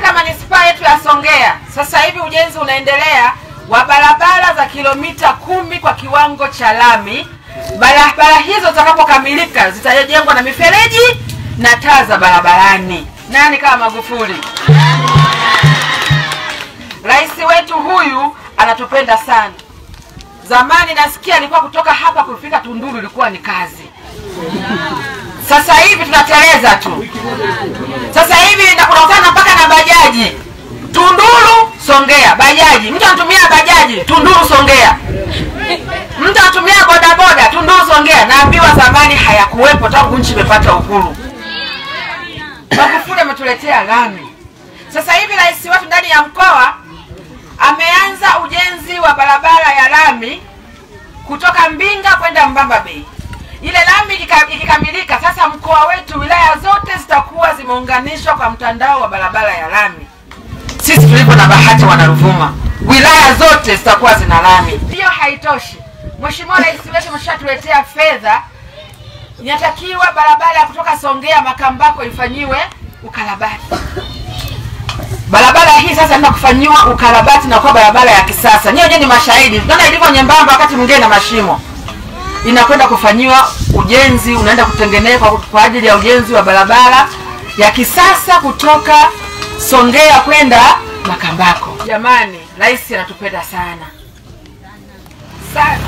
katika manispaa yetu ya Songea sasa hivi ujenzi unaendelea wa barabara za kilomita kumi kwa kiwango cha lami. Barabara hizo zitakapokamilika zitajengwa na mifereji na taa za barabarani. Nani kama Magufuli? Rais wetu huyu anatupenda sana. Zamani nasikia alikuwa kutoka hapa kufika Tunduru ilikuwa ni kazi. Sasa hivi tunateleza tu. Sasa hivi nakutana mpaka na bajaji Tunduru Songea, bajaji. Mtu anatumia bajaji Tunduru Songea, mtu anatumia bodaboda Tunduru Songea. Naambiwa zamani hayakuwepo tangu nchi imepata uhuru. Magufuli ametuletea lami. Sasa hivi rais wetu ndani ya mkoa ameanza ujenzi wa barabara ya lami kutoka Mbinga kwenda Mbamba Bay. Ile lami ikikamilika, sasa mkoa wetu, wilaya zote zitakuwa zimeunganishwa kwa mtandao wa barabara ya lami. Tulipo na bahati, wanaruvuma, wilaya zote zitakuwa zina lami. Hiyo haitoshi, Mheshimiwa Rais wetu ameshatuletea fedha, inatakiwa barabara ya kutoka Songea Makambako ifanyiwe ukarabati. Barabara hii sasa ina kufanyiwa ukarabati na kuwa barabara ya kisasa. Nyewe wenyewe ni mashahidi, tunaona ilivyo nyembamba, wakati mwingine na mashimo inakwenda kufanyiwa ujenzi, unaenda kutengenezwa kwa ajili ya ujenzi wa barabara ya kisasa kutoka Songea kwenda Makambako. Jamani, rais anatupenda sana sana.